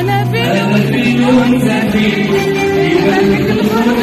أنا في أنا في سفيه لملك الخلق